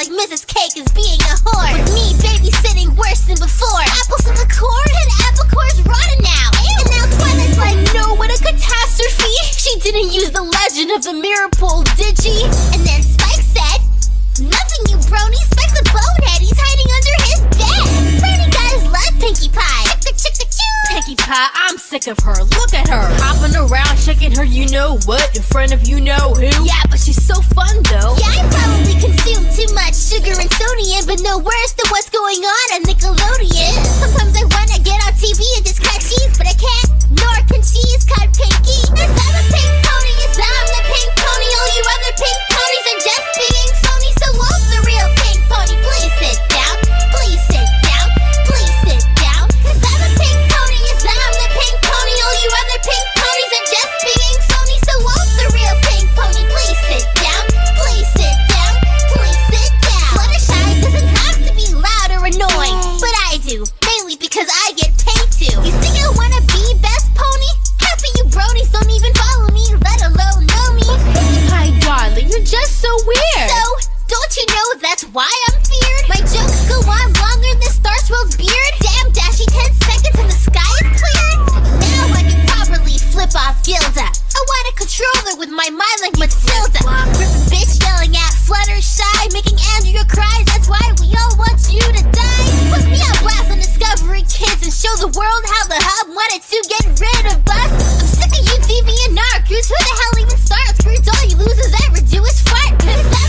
like Mrs. Cake is being a whore. With me babysitting worse than before. Apples in the corn and apple core's rotten now. And now Twilight's like, no, what a catastrophe. She didn't use the legend of the mirror pool, did she? And then Spike said, nothing, you brony. Spike's a bonehead. He's hiding under his bed. Brony guys love Pinkie Pie. Pinkie Pie, I'm sick of her. Look at her. Hopping around, shaking her, you know what, in front of you know who. Yeah, but she's so fun though. Yeah, I probably consume too much but no worse than what's going on on Nickelodeon. to. Mainly because I get paid to. You think I wanna be best pony? Half of you brodies don't even follow me, let alone know me. My darling, you're just so weird. So, don't you know that's why I'm feared? My jokes go on longer than Starswirl's beard. Damn, Dashy, 10 seconds and the sky is clear. Now I can properly flip off Gilda. I want a controller with my mind like Matilda. the world how the hub wanted to get rid of us. I'm sick of you DVNR crews. Who the hell even starts? Screw all you losers ever do is fart.